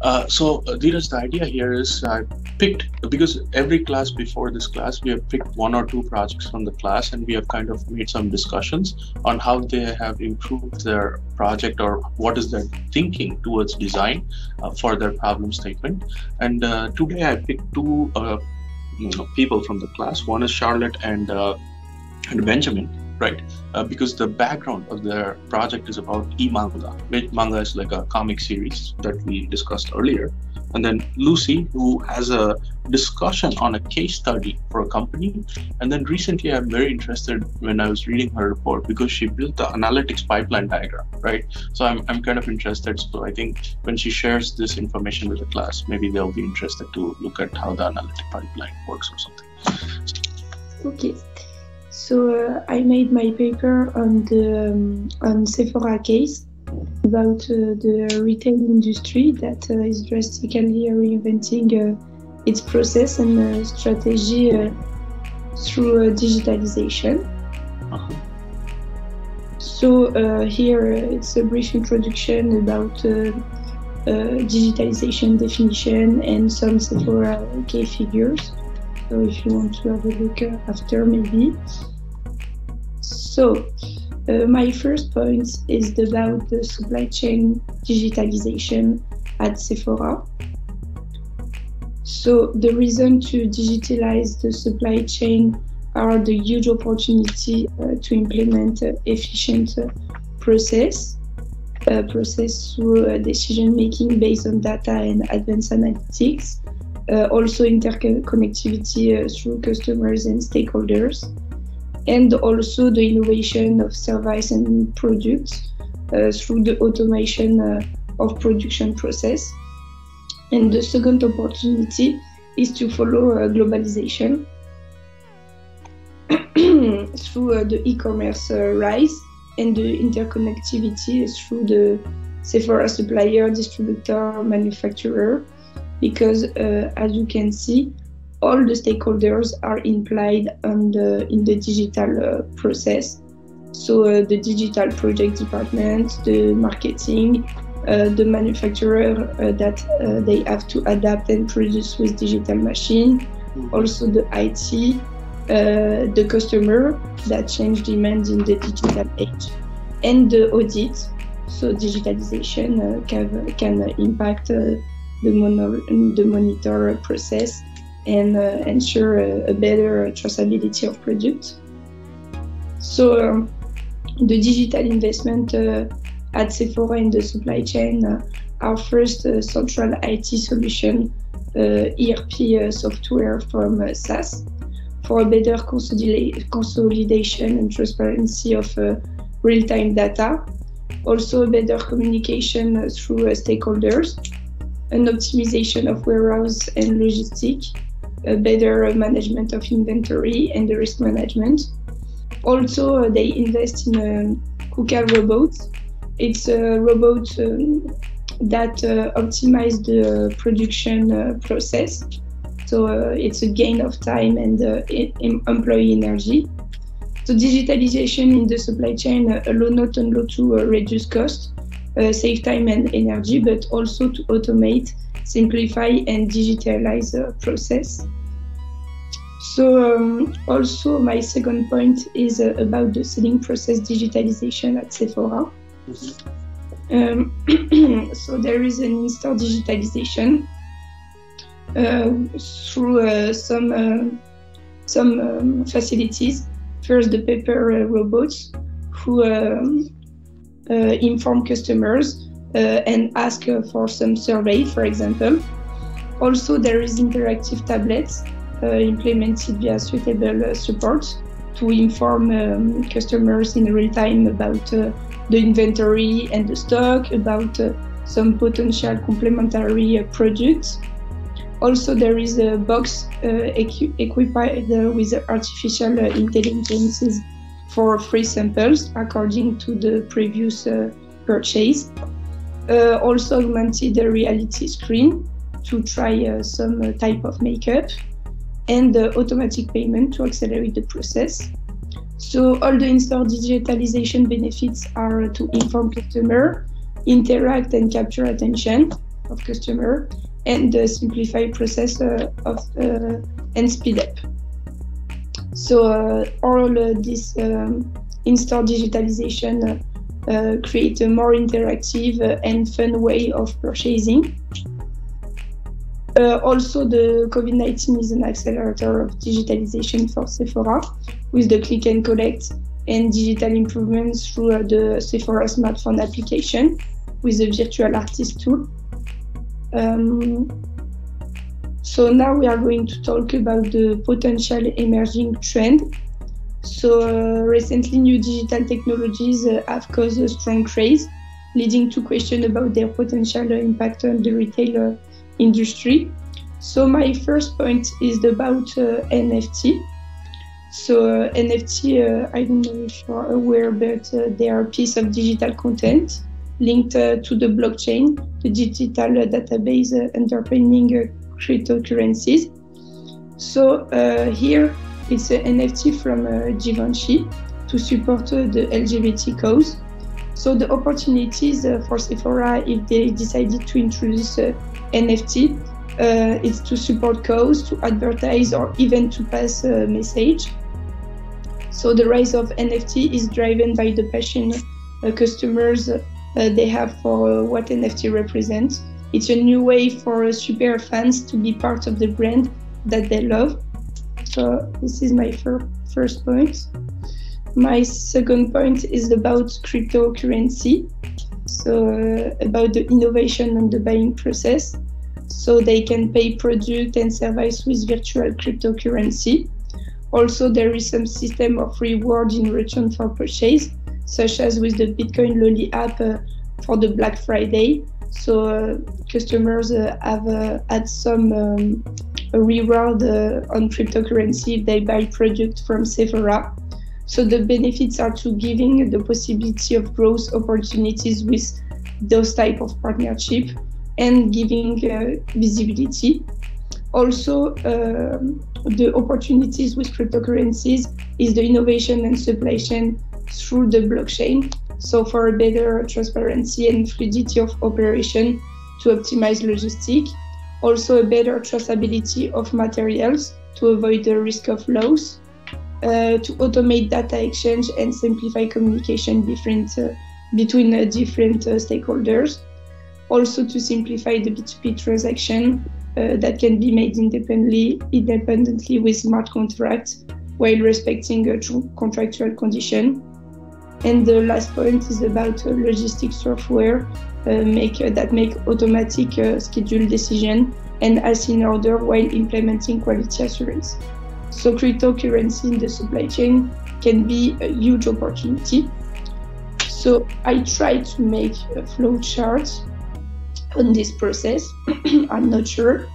Uh, so, uh, Dheeraj, the idea here is I picked because every class before this class we have picked one or two projects from the class and we have kind of made some discussions on how they have improved their project or what is their thinking towards design uh, for their problem statement. And uh, today I picked two uh, you know, people from the class. One is Charlotte and uh, and Benjamin right? Uh, because the background of their project is about e-manga. Manga is like a comic series that we discussed earlier. And then Lucy, who has a discussion on a case study for a company. And then recently, I'm very interested when I was reading her report because she built the analytics pipeline diagram, right? So I'm, I'm kind of interested. So I think when she shares this information with the class, maybe they'll be interested to look at how the analytic pipeline works or something. Okay. So uh, I made my paper on the um, on Sephora case about uh, the retail industry that uh, is drastically reinventing uh, its process and uh, strategy uh, through digitalization. -huh. So here it's a brief introduction about digitalization definition and some Sephora key figures. So if you want to have a look after, maybe. So uh, my first point is about the supply chain digitalization at Sephora. So the reason to digitalize the supply chain are the huge opportunity uh, to implement uh, efficient process, process through decision making based on data and advanced analytics, uh, also interconnectivity uh, through customers and stakeholders, and also the innovation of service and products uh, through the automation of production process. And the second opportunity is to follow globalization through the e-commerce rise and the interconnectivity through the Sephora supplier, distributor, manufacturer, because uh, as you can see, all the stakeholders are implied the, in the digital uh, process. So uh, the digital project department, the marketing, uh, the manufacturer uh, that uh, they have to adapt and produce with digital machine, mm-hmm. also the IT, the customer that change demands in the digital age, and the audit. So digitalization can, can impact the, mono- the monitor process and uh, ensure a, a, better traceability of products. So um, the digital investment uh, at Sephora in the supply chain, uh, our first uh, central IT solution, uh, ERP uh, software from SAS, for a better consolidation and transparency of real-time data. Also, better communication through stakeholders an optimization of warehouse and logistic, a better management of inventory and the risk management. Also, uh, they invest in a KUKA robot. It's a robot um, that uh, optimizes the production uh, process. So uh, it's a gain of time and uh, employee energy. So digitalization in the supply chain uh, allow not only to reduce cost, save time and energy, but also to automate, simplify, and digitalize the process. So um, also my second point is uh, about the selling process digitalization at Sephora. Um, so there is an in-store digitalization uh, through uh, some uh, some um, facilities. First, the Pepper uh, robots who um, uh, inform customers and ask uh, for some survey, for example. Also, there is interactive tablets implemented via suitable support to inform um, customers in real time about uh, the inventory and the stock, about uh, some potential complementary uh, products. Also, there is a box equi equipped with artificial intelligences for free samples according to the previous uh, purchase. Uh, also augmented the reality screen to try uh, some uh, type of makeup and the automatic payment to accelerate the process. So all the in-store digitalization benefits are to inform customer, interact and capture attention, of customer and the simplify process of and speed up. So all this um, in-store digitalization uh, create a more interactive and fun way of purchasing. Uh, also, the COVID 19 is an accelerator of digitalization for Sephora with the click and collect and digital improvements through uh, the Sephora smartphone application with the virtual artist tool. Um, so now we are going to talk about the potential emerging trend. So uh, recently, new digital technologies uh, have caused a strong craze, leading to questions about their potential impact on the retail uh, industry. So my first point is about uh, NFT. So uh, NFT, uh, I don't know if you're aware, but they are a piece of digital content linked to the blockchain, the digital database underpinning cryptocurrencies. So here it's an NFT from Givenchy to support the LGBT cause. So the opportunities for Sephora if they decided to introduce NFT uh, is to support cause, to advertise, or even to pass a message. So the rise of NFT is driven by the passion uh, customers uh, they have for uh, what NFT represents. It's a new way for super fans to be part of the brand that they love. So this is my fir- first point. My second point is about cryptocurrency. So uh, about the innovation and the buying process so they can pay product and service with virtual cryptocurrency. Also, there is some system of reward in return for purchase, such as with the Bitcoin Lolli app uh, for the Black Friday. So uh, customers uh, have uh, had some um, reward uh, on cryptocurrency if they buy product from Sephora. So the benefits are to giving the possibility of growth opportunities with those type of partnership and giving uh, visibility. Also, um, the opportunities with cryptocurrencies is the innovation and supply chain through the blockchain. So, for a better transparency and fluidity of operation to optimize logistics, also a better traceability of materials to avoid the risk of loss, uh, to automate data exchange and simplify communication different, uh, between uh, different uh, stakeholders also to simplify the B2B transaction uh, that can be made independently, independently with smart contracts while respecting a true contractual condition. And the last point is about uh, logistics software uh, make, uh, that make automatic schedule decision and as in order while implementing quality assurance. So cryptocurrency in the supply chain can be a huge opportunity. So I try to make a flow chart on this process. I'm not sure,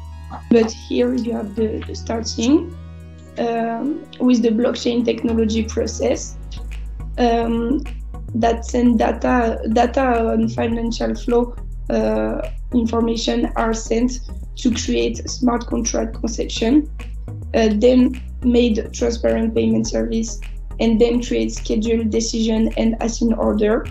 but here you have the, the starting um, with the blockchain technology process um, that send data data on financial flow uh, information are sent to create smart contract conception, uh, then made transparent payment service, and then create scheduled decision and assign order.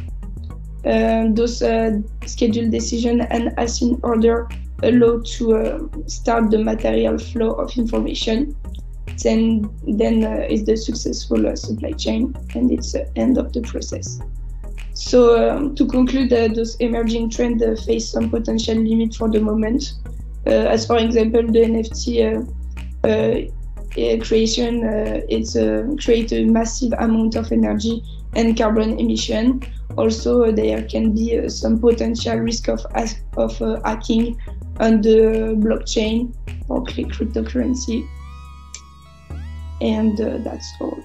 Uh, those uh, scheduled decision and assign order allow to uh, start the material flow of information then then uh, is the successful uh, supply chain and it's the end of the process. So um, to conclude uh, those emerging trends face some potential limit for the moment. As for example the nft creation it's create a massive amount of energy and carbon emission. Also there can be uh, some potential risk of, of uh, hacking on the blockchain or cryptocurrency. And uh, that's all.